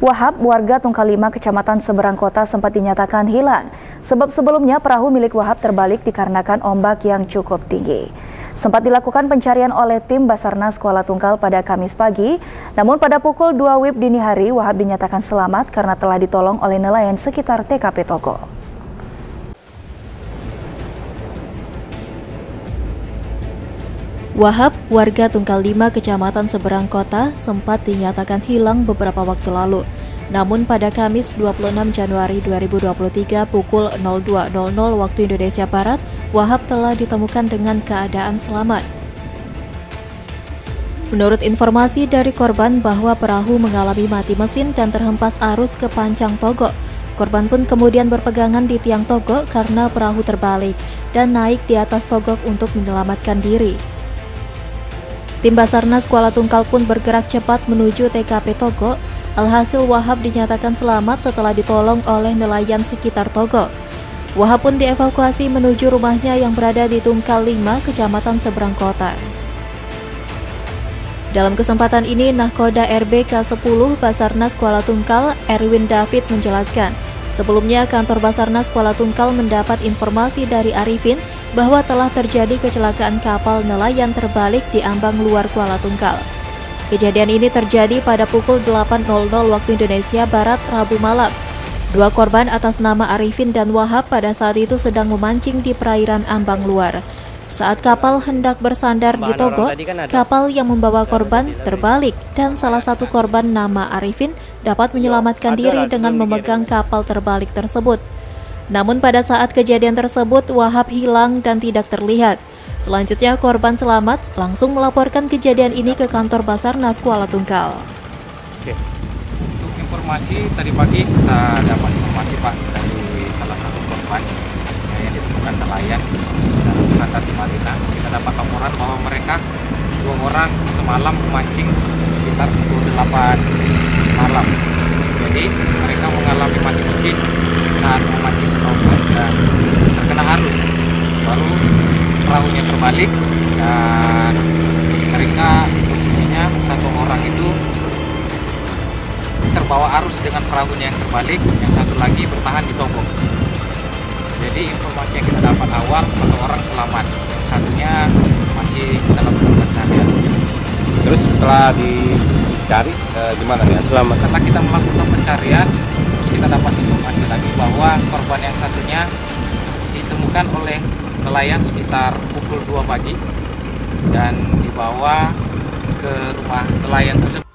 Wahab, warga Tungkalima, Kecamatan Seberang Kota sempat dinyatakan hilang. Sebab sebelumnya perahu milik Wahab terbalik dikarenakan ombak yang cukup tinggi. Sempat dilakukan pencarian oleh tim Basarnas Kuala Tungkal pada Kamis pagi, namun pada pukul 2 WIB dini hari Wahab dinyatakan selamat karena telah ditolong oleh nelayan sekitar TKP Toko. Wahab, warga Tungkal 5 Kecamatan Seberang Kota, sempat dinyatakan hilang beberapa waktu lalu. Namun pada Kamis 26 Januari 2023 pukul 02.00 waktu Indonesia Barat, Wahab telah ditemukan dengan keadaan selamat. Menurut informasi dari korban bahwa perahu mengalami mati mesin dan terhempas arus ke Pancang Togo. Korban pun kemudian berpegangan di tiang togok karena perahu terbalik dan naik di atas togok untuk menyelamatkan diri. Tim Basarnas Kuala Tungkal pun bergerak cepat menuju TKP Togo. Alhasil Wahab dinyatakan selamat setelah ditolong oleh nelayan sekitar Togo. Wahab pun dievakuasi menuju rumahnya yang berada di Tungkal 5, Kecamatan Seberang Kota. Dalam kesempatan ini, Nahkoda RBK 10 Basarnas Kuala Tungkal, Erwin David menjelaskan, sebelumnya kantor Basarnas Kuala Tungkal mendapat informasi dari Arifin bahwa telah terjadi kecelakaan kapal nelayan terbalik di ambang luar Kuala Tungkal. Kejadian ini terjadi pada pukul 8.00 waktu Indonesia Barat Rabu malam. Dua korban atas nama Arifin dan Wahab pada saat itu sedang memancing di perairan ambang luar. Saat kapal hendak bersandar di Togo, kan kapal yang membawa korban terbalik dan salah satu korban nama Arifin dapat menyelamatkan diri dengan memegang kapal terbalik tersebut. Namun pada saat kejadian tersebut Wahab hilang dan tidak terlihat. Selanjutnya korban selamat langsung melaporkan kejadian ini ke kantor Basarnas Kuala Tungkal. Oke. Untuk informasi tadi pagi kita dapat informasi Pak dari salah satu korban yang ditemukan nelayan dalam sandar di Malina. Kita dapat laporan bahwa mereka dua orang semalam memancing sekitar pukul 8 malam. Jadi mereka mengalami mati mesin saat memancing tombol dan terkena arus baru perahunya terbalik dan mereka posisinya satu orang itu terbawa arus dengan perahunya yang terbalik yang satu lagi bertahan di tombol jadi informasi yang kita dapat awal satu orang selamat. Yang satunya masih dalam pencarian terus setelah dicari eh, gimana ya selamat. Setelah kita melakukan pencarian kita dapat informasi lagi bahwa korban yang satunya ditemukan oleh nelayan sekitar pukul 2 pagi dan dibawa ke rumah nelayan tersebut.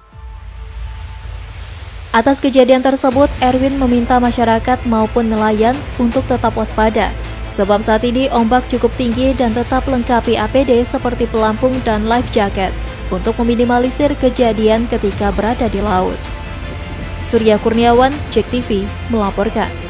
Atas kejadian tersebut, Erwin meminta masyarakat maupun nelayan untuk tetap waspada, sebab saat ini ombak cukup tinggi dan tetap lengkapi APD seperti pelampung dan life jacket untuk meminimalisir kejadian ketika berada di laut. Surya Kurniawan, Cek TV, melaporkan.